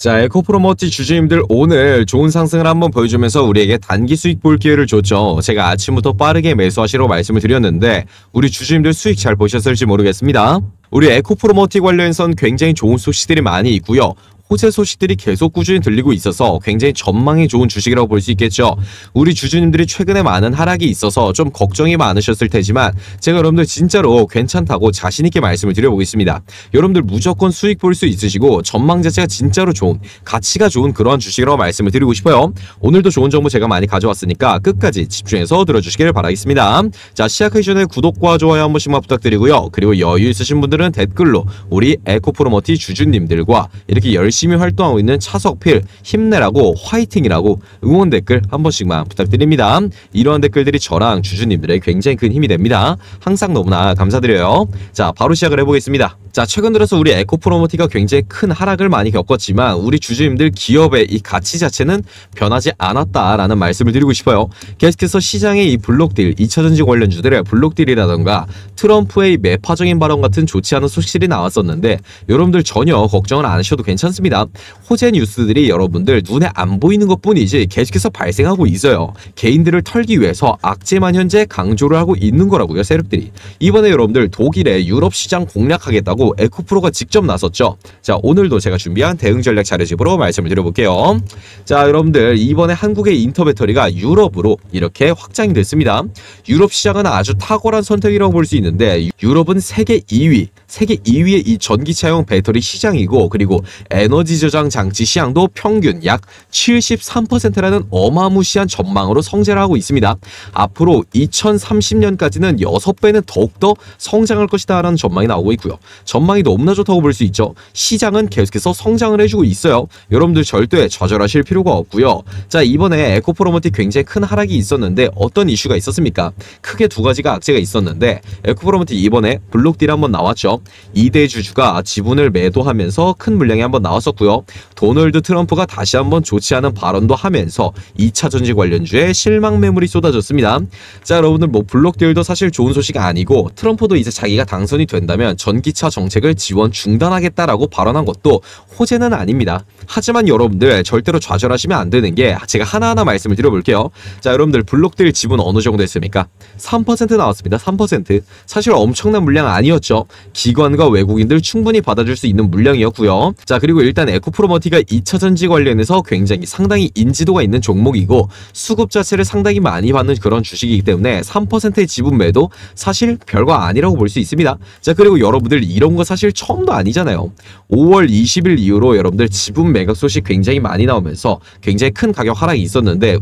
자, 에코프로머티 주주님들 오늘 좋은 상승을 한번 보여주면서 우리에게 단기 수익 볼 기회를 줬죠. 제가 아침부터 빠르게 매수하시라고 말씀을 드렸는데 우리 주주님들 수익 잘 보셨을지 모르겠습니다. 우리 에코프로머티 관련해선 굉장히 좋은 소식들이 많이 있고요. 호재 소식들이 계속 꾸준히 들리고 있어서 굉장히 전망이 좋은 주식이라고 볼 수 있겠죠. 우리 주주님들이 최근에 많은 하락이 있어서 좀 걱정이 많으셨을 테지만 제가 여러분들 진짜로 괜찮다고 자신있게 말씀을 드려보겠습니다. 여러분들 무조건 수익 볼 수 있으시고 전망 자체가 진짜로 좋은 가치가 좋은 그러한 주식이라고 말씀을 드리고 싶어요. 오늘도 좋은 정보 제가 많이 가져왔으니까 끝까지 집중해서 들어주시길 바라겠습니다. 자 시작하기 전에 구독과 좋아요 한 번씩만 부탁드리고요. 그리고 여유 있으신 분들은 댓글로 우리 에코프로머티 주주님들과 이렇게 열심히 열심히 활동하고 있는 차석필 힘내라고 화이팅이라고 응원 댓글 한 번씩만 부탁드립니다. 이러한 댓글들이 저랑 주주님들의 굉장히 큰 힘이 됩니다. 항상 너무나 감사드려요. 자 바로 시작을 해보겠습니다. 자 최근 들어서 우리 에코프로모티가 굉장히 큰 하락을 많이 겪었지만 우리 주주님들 기업의 이 가치 자체는 변하지 않았다라는 말씀을 드리고 싶어요. 계속해서 시장의 이 블록딜, 2차전지 관련주들의 블록딜이라던가 트럼프의 매파적인 발언 같은 좋지 않은 소식들이 나왔었는데 여러분들 전혀 걱정을 안 하셔도 괜찮습니다. 있습니다. 호재 뉴스들이 여러분들 눈에 안 보이는 것뿐이지 계속해서 발생하고 있어요. 개인들을 털기 위해서 악재만 현재 강조를 하고 있는 거라고요. 세력들이. 이번에 여러분들 독일의 유럽 시장 공략하겠다고 에코프로가 직접 나섰죠. 자 오늘도 제가 준비한 대응 전략 자료집으로 말씀을 드려볼게요. 자 여러분들 이번에 한국의 인터 배터리가 유럽으로 이렇게 확장이 됐습니다. 유럽 시장은 아주 탁월한 선택이라고 볼 수 있는데 유럽은 세계 2위 세계 2위의 이 전기차용 배터리 시장이고 그리고 에너지 저장 장치 시장도 평균 약 73%라는 어마무시한 전망으로 성장을 하고 있습니다. 앞으로 2030년까지는 6배는 더욱더 성장할 것이다 라는 전망이 나오고 있고요. 전망이 너무나 좋다고 볼 수 있죠. 시장은 계속해서 성장을 해주고 있어요. 여러분들 절대 좌절하실 필요가 없고요. 자 이번에 에코프로머티 굉장히 큰 하락이 있었는데 어떤 이슈가 있었습니까? 크게 두 가지가 악재가 있었는데 에코프로머티 이번에 블록딜 한번 나왔죠. 2대 주주가 지분을 매도하면서 큰 물량이 한번 나왔었고요. 도널드 트럼프가 다시 한번 좋지 않은 발언도 하면서 2차 전지 관련주에 실망 매물이 쏟아졌습니다. 자 여러분들 뭐 블록딜도 사실 좋은 소식 아니고 트럼프도 이제 자기가 당선이 된다면 전기차 정책을 지원 중단하겠다라고 발언한 것도 호재는 아닙니다. 하지만 여러분들 절대로 좌절하시면 안 되는 게 제가 하나하나 말씀을 드려볼게요. 자 여러분들 블록딜 지분 어느 정도 했습니까? 3% 나왔습니다. 3% 사실 엄청난 물량 아니었죠. 기 관과 외국인들 충분히 받아줄 수 있는 물량이었고요. 자 그리고 일단 에코프로머티가 2차전지 관련해서 굉장히 상당히 인지도가 있는 종목이고 수급 자체를 상당히 많이 받는 그런 주식이기 때문에 3%의 지분 매도 사실 별거 아니라고 볼 수 있습니다. 자 그리고 여러분들 이런 거 사실 처음도 아니잖아요. 5월 20일 이후로 여러분들 지분 매각 소식 굉장히 많이 나오면서 굉장히 큰 가격 하락이 있었는데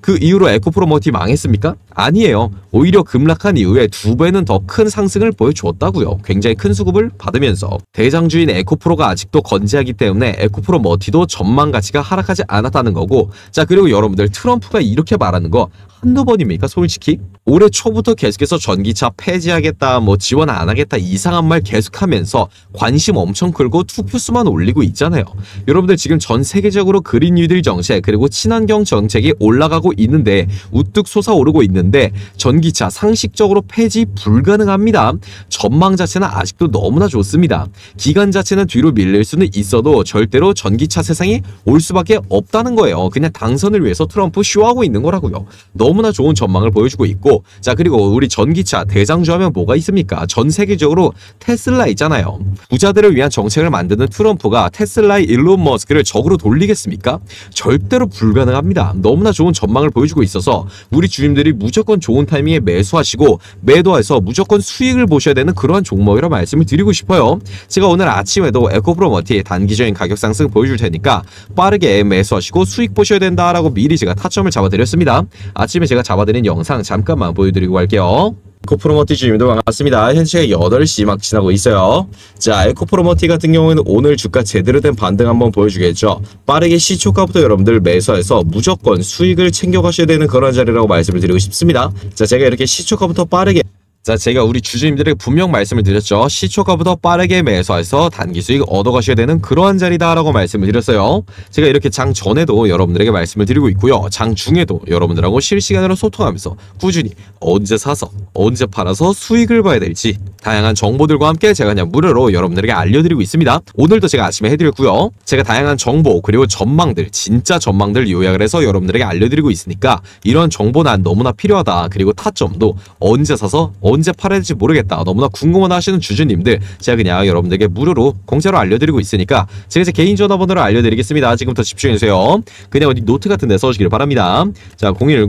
그 이후로 에코프로머티 망했습니까? 아니에요. 오히려 급락한 이후에 두 배는 더 큰 상승을 보여주었다고요. 굉장히 큰 수급을 받으면서 대장주인 에코프로가 아직도 건재하기 때문에 에코프로 머티도 전망 가치가 하락하지 않았다는 거고 자 그리고 여러분들 트럼프가 이렇게 말하는 거 한두 번입니까 솔직히? 올해 초부터 계속해서 전기차 폐지하겠다 뭐 지원 안 하겠다 이상한 말 계속하면서 관심 엄청 끌고 투표수만 올리고 있잖아요. 여러분들 지금 전 세계적으로 그린 뉴딜 정책 그리고 친환경 정책이 올라가고 있는데 우뚝 솟아오르고 있는데 전기차 상식적으로 폐지 불가능합니다. 전망 자체는 아직도 너무나 좋습니다. 기간 자체는 뒤로 밀릴 수는 있어도 절대로 전기차 세상이 올 수밖에 없다는 거예요. 그냥 당선을 위해서 트럼프 쇼하고 있는 거라고요. 너무 나 좋은 전망을 보여주고 있고 자 그리고 우리 전기차 대장주 하면 뭐가 있습니까? 전 세계적으로 테슬라 있잖아요. 부자들을 위한 정책을 만드는 트럼프가 테슬라의 일론 머스크를 적으로 돌리겠습니까? 절대로 불가능합니다. 너무나 좋은 전망을 보여주고 있어서 우리 주님들이 무조건 좋은 타이밍에 매수하시고 매도해서 무조건 수익을 보셔야 되는 그러한 종목이라 말씀을 드리고 싶어요. 제가 오늘 아침에도 에코프로머티 단기적인 가격 상승 보여줄 테니까 빠르게 매수하시고 수익 보셔야 된다라고 미리 제가 타점을 잡아드렸습니다. 아침 에 제가 잡아드린 영상 잠깐만 보여드리고 갈게요. 에코프로머티 주님도 반갑습니다. 현재 8시 막 지나고 있어요. 자, 에코프로머티 같은 경우에는 오늘 주가 제대로 된 반등 한번 보여주겠죠. 빠르게 시초가부터 여러분들 매수해서 무조건 수익을 챙겨가셔야 되는 그런 자리라고 말씀을 드리고 싶습니다. 자, 제가 이렇게 시초가부터 빠르게 자, 제가 우리 주주님들에게 분명 말씀을 드렸죠. 시초가보다 빠르게 매수해서 단기 수익 얻어가셔야 되는 그러한 자리다라고 말씀을 드렸어요. 제가 이렇게 장 전에도 여러분들에게 말씀을 드리고 있고요. 장 중에도 여러분들하고 실시간으로 소통하면서 꾸준히 언제 사서 언제 팔아서 수익을 봐야 될지 다양한 정보들과 함께 제가 그냥 무료로 여러분들에게 알려드리고 있습니다. 오늘도 제가 아침에 해드렸고요. 제가 다양한 정보 그리고 전망들 진짜 전망들 요약을 해서 여러분들에게 알려드리고 있으니까 이런 정보 난 너무나 필요하다. 그리고 타점도 언제 사서 언제 팔아야 될지 모르겠다. 너무나 궁금하다 하시는 주주님들 제가 그냥 여러분들에게 무료로 공짜로 알려드리고 있으니까 제가 제 개인 전화번호를 알려드리겠습니다. 지금부터 집중해주세요. 그냥 어디 노트 같은 데 써주시길 바랍니다. 자 010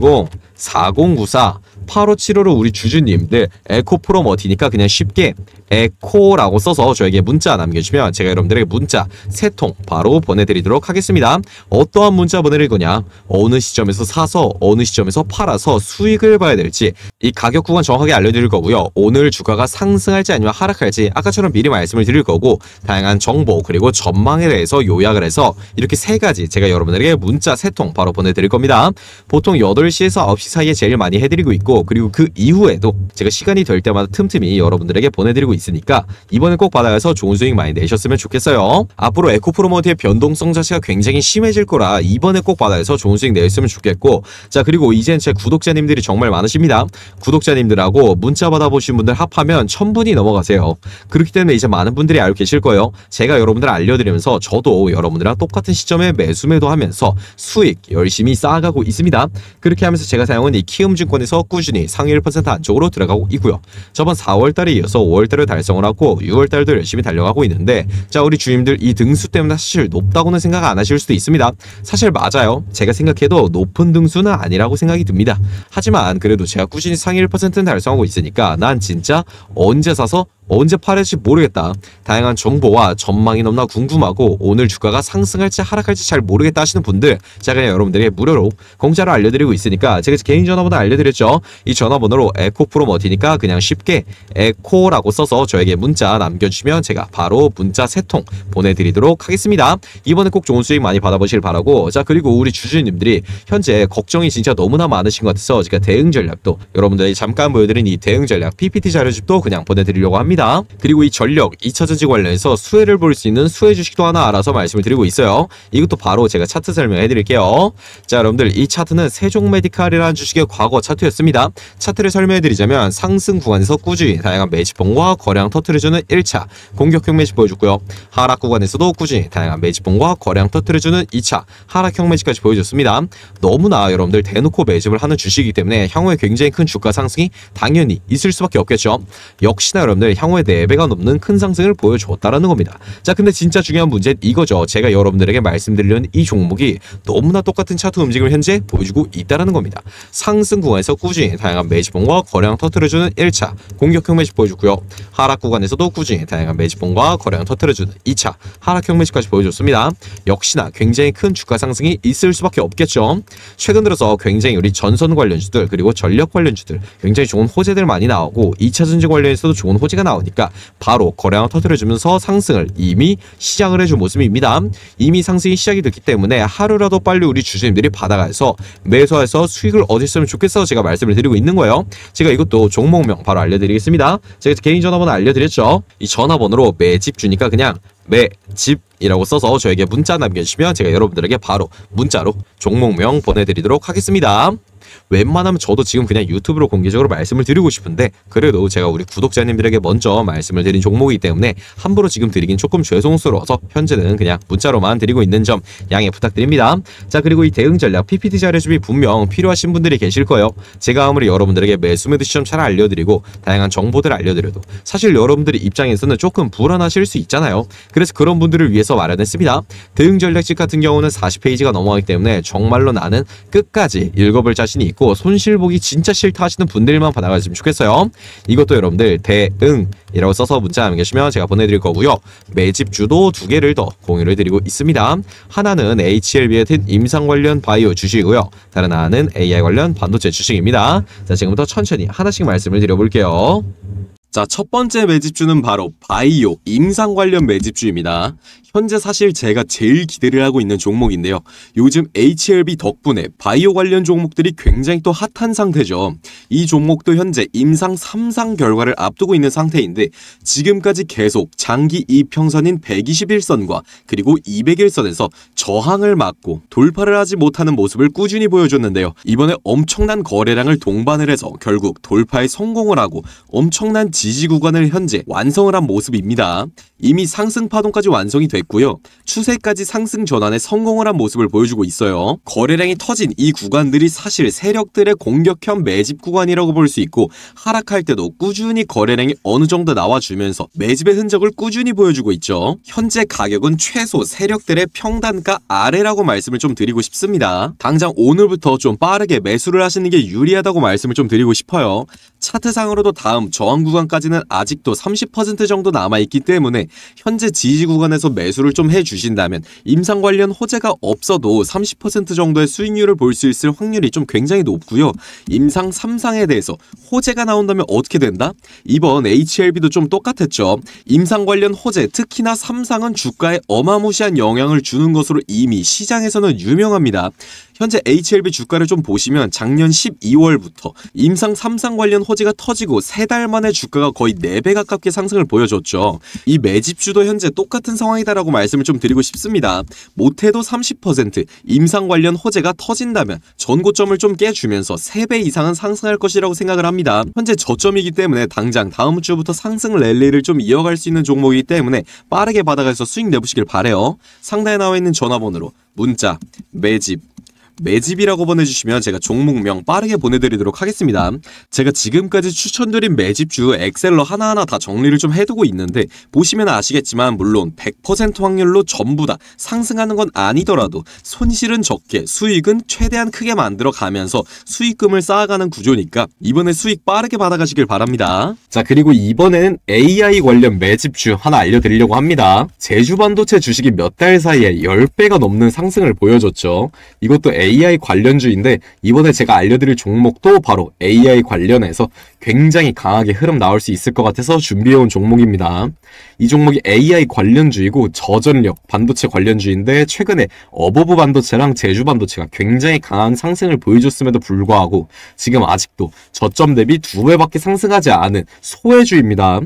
4094 8575로 우리 주주님 들 에코프로머티니까 그냥 쉽게 에코라고 써서 저에게 문자 남겨주시면 제가 여러분들에게 문자 세 통 바로 보내드리도록 하겠습니다. 어떠한 문자 보내드릴 거냐 어느 시점에서 사서 어느 시점에서 팔아서 수익을 봐야 될지 이 가격 구간 정확하게 알려드릴 거고요. 오늘 주가가 상승할지 아니면 하락할지 아까처럼 미리 말씀을 드릴 거고 다양한 정보 그리고 전망에 대해서 요약을 해서 이렇게 세 가지 제가 여러분들에게 문자 세 통 바로 보내드릴 겁니다. 보통 8시에서 9시 사이에 제일 많이 해드리고 있고 그리고 그 이후에도 제가 시간이 될 때마다 틈틈이 여러분들에게 보내드리고 있으니까 이번에 꼭 받아가서 좋은 수익 많이 내셨으면 좋겠어요. 앞으로 에코프로모트의 변동성 자체가 굉장히 심해질 거라 이번에 꼭 받아가서 좋은 수익 내셨으면 좋겠고 자 그리고 이젠 제 구독자님들이 정말 많으십니다. 구독자님들하고 문자 받아보신 분들 합하면 천분이 넘어가세요. 그렇기 때문에 이제 많은 분들이 알고 계실 거예요. 제가 여러분들 알려드리면서 저도 여러분들이랑 똑같은 시점에 매수 매도하면서 수익 열심히 쌓아가고 있습니다. 그렇게 하면서 제가 사용한 이 키움증권에서 꾸준히 상위 1% 안쪽으로 들어가고 있고요. 저번 4월달에 이어서 5월달을 달성을 하고 6월달도 열심히 달려가고 있는데 자 우리 주님들 이 등수 때문에 사실 높다고는 생각 안 하실 수도 있습니다. 사실 맞아요. 제가 생각해도 높은 등수는 아니라고 생각이 듭니다. 하지만 그래도 제가 꾸준히 상위 1%는 달성하고 있으니까 난 진짜 언제 사서 언제 팔을지 모르겠다. 다양한 정보와 전망이 너무나 궁금하고 오늘 주가가 상승할지 하락할지 잘 모르겠다 하시는 분들 제가 그냥 여러분들에게 무료로 공짜로 알려드리고 있으니까 제가 개인 전화번호 알려드렸죠. 이 전화번호로 에코프로 머티니까 그냥 쉽게 에코라고 써서 저에게 문자 남겨주시면 제가 바로 문자 세 통 보내드리도록 하겠습니다. 이번에 꼭 좋은 수익 많이 받아보시길 바라고 자 그리고 우리 주주님들이 현재 걱정이 진짜 너무나 많으신 것 같아서 제가 대응 전략도 여러분들이 잠깐 보여드린 이 대응 전략 PPT 자료집도 그냥 보내드리려고 합니다. 합니다. 그리고 이 전력 2차전지 관련해서 수혜를 볼 수 있는 수혜 주식도 하나 알아서 말씀을 드리고 있어요. 이것도 바로 제가 차트 설명해 드릴게요. 자 여러분들 이 차트는 세종 메디칼이라는 주식의 과거 차트였습니다. 차트를 설명해 드리자면 상승 구간에서 꾸준히 다양한 매집봉과 거래량 터트려주는 1차 공격형 매집 보여줬고요. 하락 구간에서도 꾸준히 다양한 매집봉과 거래량 터트려주는 2차 하락형 매집까지 보여줬습니다. 너무나 여러분들 대놓고 매집을 하는 주식이기 때문에 향후에 굉장히 큰 주가 상승이 당연히 있을 수밖에 없겠죠. 역시나 여러분들 향후에 4배가 넘는 큰 상승을 보여줬다라는 겁니다. 자 근데 진짜 중요한 문제는 이거죠. 제가 여러분들에게 말씀드리려는 이 종목이 너무나 똑같은 차트 움직임을 현재 보여주고 있다는 겁니다. 상승 구간에서 꾸준히 다양한 매집봉과 거래량 터트려주는 1차 공격형 매집 보여줬고요. 하락 구간에서도 꾸준히 다양한 매집봉과 거래량 터트려주는 2차 하락형 매집까지 보여줬습니다. 역시나 굉장히 큰 주가 상승이 있을 수밖에 없겠죠. 최근 들어서 굉장히 우리 전선 관련주들 그리고 전력 관련주들 굉장히 좋은 호재들 많이 나오고 2차 전지 관련해서도 좋은 호재가 나오고 나오니까 바로 거래량 터트려주면서 상승을 이미 시작을 해준 모습입니다. 이미 상승이 시작이 됐기 때문에 하루라도 빨리 우리 주주님들이 받아가서 매수해서 수익을 얻으셨으면 좋겠어 제가 말씀을 드리고 있는 거예요. 제가 이것도 종목명 바로 알려드리겠습니다. 제가 개인 전화번호 알려드렸죠. 이 전화번호로 매집 주니까 그냥 매집이라고 써서 저에게 문자 남겨주시면 제가 여러분들에게 바로 문자로 종목명 보내드리도록 하겠습니다. 웬만하면 저도 지금 그냥 유튜브로 공개적으로 말씀을 드리고 싶은데 그래도 제가 우리 구독자님들에게 먼저 말씀을 드린 종목이기 때문에 함부로 지금 드리긴 조금 죄송스러워서 현재는 그냥 문자로만 드리고 있는 점 양해 부탁드립니다. 자 그리고 이 대응 전략 PPT 자료집이 분명 필요하신 분들이 계실 거예요. 제가 아무리 여러분들에게 매수 매도 시점 잘 알려드리고 다양한 정보들을 알려드려도 사실 여러분들의 입장에서는 조금 불안하실 수 있잖아요. 그래서 그런 분들을 위해서 마련했습니다. 대응 전략집 같은 경우는 40페이지가 넘어가기 때문에 정말로 나는 끝까지 읽어볼 자신 이 있고 손실보기 진짜 싫다 하시는 분들만 받아가시면 좋겠어요. 이것도 여러분들 대응이라고 써서 문자 남겨주시면 제가 보내드릴 거고요. 매집 주도 두 개를 더 공유를 해드리고 있습니다. 하나는 HLB 같은 임상 관련 바이오 주식이고요. 다른 하나는 AI 관련 반도체 주식입니다. 자 지금부터 천천히 하나씩 말씀을 드려볼게요. 자, 첫 번째 매집주는 바로 바이오, 임상 관련 매집주입니다. 현재 사실 제가 제일 기대를 하고 있는 종목인데요. 요즘 HLB 덕분에 바이오 관련 종목들이 굉장히 또 핫한 상태죠. 이 종목도 현재 임상 3상 결과를 앞두고 있는 상태인데 지금까지 계속 장기 이평선인 121선과 그리고 201선에서 저항을 맞고 돌파를 하지 못하는 모습을 꾸준히 보여줬는데요. 이번에 엄청난 거래량을 동반을 해서 결국 돌파에 성공을 하고 엄청난 지지 구간을 현재 완성을 한 모습입니다. 이미 상승 파동까지 완성이 됐고 요. 추세까지 상승 전환에 성공을 한 모습을 보여주고 있어요. 거래량이 터진 이 구간들이 사실 세력들의 공격형 매집 구간이라고 볼 수 있고 하락할 때도 꾸준히 거래량이 어느 정도 나와주면서 매집의 흔적을 꾸준히 보여주고 있죠. 현재 가격은 최소 세력들의 평단가 아래라고 말씀을 좀 드리고 싶습니다. 당장 오늘부터 좀 빠르게 매수를 하시는 게 유리하다고 말씀을 좀 드리고 싶어요. 차트상으로도 다음 저항 구간까지는 아직도 30% 정도 남아있기 때문에 현재 지지 구간에서 매수 를 좀 해주신다면 임상 관련 호재가 없어도 30% 정도의 수익률을 볼 수 있을 확률이 좀 굉장히 높고요. 임상 3상에 대해서 호재가 나온다면 어떻게 된다? 이번 HLB도 좀 똑같았죠. 임상 관련 호재, 특히나 3상은 주가에 어마무시한 영향을 주는 것으로 이미 시장에서는 유명합니다. 현재 HLB 주가를 좀 보시면 작년 12월부터 임상 3상 관련 호재가 터지고 3달 만에 주가가 거의 4배 가깝게 상승을 보여줬죠. 이 매집주도 현재 똑같은 상황이다라고 말씀을 좀 드리고 싶습니다. 못해도 30% 임상 관련 호재가 터진다면 전고점을 좀 깨주면서 3배 이상은 상승할 것이라고 생각을 합니다. 현재 저점이기 때문에 당장 다음 주부터 상승 랠리를 좀 이어갈 수 있는 종목이기 때문에 빠르게 받아가서 수익 내보시길 바래요. 상단에 나와 있는 전화번호로 문자, 매집, 매집이라고 보내주시면 제가 종목명 빠르게 보내드리도록 하겠습니다. 제가 지금까지 추천드린 매집주 엑셀러 하나하나 다 정리를 좀 해두고 있는데 보시면 아시겠지만 물론 100% 확률로 전부 다 상승하는 건 아니더라도 손실은 적게 수익은 최대한 크게 만들어 가면서 수익금을 쌓아가는 구조니까 이번에 수익 빠르게 받아가시길 바랍니다. 자 그리고 이번에는 AI 관련 매집주 하나 알려드리려고 합니다. 제주 반도체 주식이 몇 달 사이에 10배가 넘는 상승을 보여줬죠. 이것도 AI 관련주인데 이번에 제가 알려드릴 종목도 바로 AI 관련해서 굉장히 강하게 흐름 나올 수 있을 것 같아서 준비해온 종목입니다. 이 종목이 AI 관련주이고 저전력 반도체 관련주인데 최근에 어보브 반도체랑 제주 반도체가 굉장히 강한 상승을 보여줬음에도 불구하고 지금 아직도 저점 대비 두 배밖에 상승하지 않은 소외주입니다.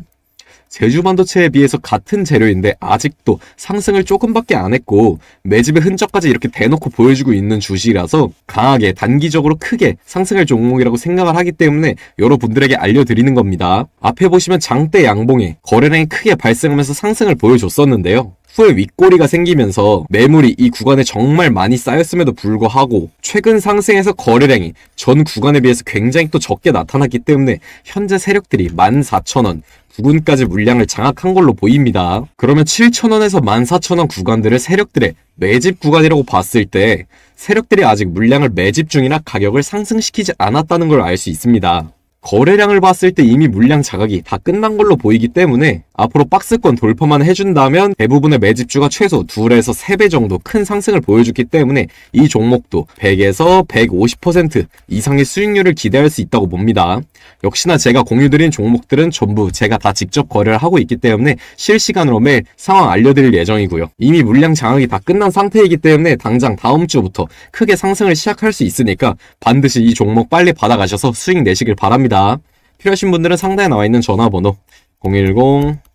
제주 반도체에 비해서 같은 재료인데 아직도 상승을 조금밖에 안 했고 매집의 흔적까지 이렇게 대놓고 보여주고 있는 주식이라서 강하게 단기적으로 크게 상승할 종목이라고 생각을 하기 때문에 여러분들에게 알려드리는 겁니다. 앞에 보시면 장대 양봉에 거래량이 크게 발생하면서 상승을 보여줬었는데요. 후에 윗꼬리가 생기면서 매물이 이 구간에 정말 많이 쌓였음에도 불구하고 최근 상승에서 거래량이 전 구간에 비해서 굉장히 또 적게 나타났기 때문에 현재 세력들이 14,000원, 부근까지 물량을 장악한 걸로 보입니다. 그러면 7,000원에서 14,000원 구간들을 세력들의 매집 구간이라고 봤을 때 세력들이 아직 물량을 매집 중이나 가격을 상승시키지 않았다는 걸 알 수 있습니다. 거래량을 봤을 때 이미 물량 자각이 다 끝난 걸로 보이기 때문에 앞으로 박스권 돌파만 해준다면 대부분의 매집주가 최소 2에서 3배 정도 큰 상승을 보여줬기 때문에 이 종목도 100에서 150% 이상의 수익률을 기대할 수 있다고 봅니다. 역시나 제가 공유드린 종목들은 전부 제가 다 직접 거래를 하고 있기 때문에 실시간으로 매일 상황 알려드릴 예정이고요. 이미 물량 장악이 다 끝난 상태이기 때문에 당장 다음 주부터 크게 상승을 시작할 수 있으니까 반드시 이 종목 빨리 받아가셔서 수익 내시길 바랍니다. 필요하신 분들은 상단에 나와 있는 전화번호 010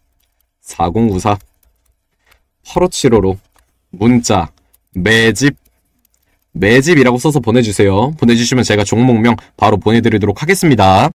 4094 8575로 문자 매집 매집이라고 써서 보내주세요. 보내주시면 제가 종목명 바로 보내드리도록 하겠습니다.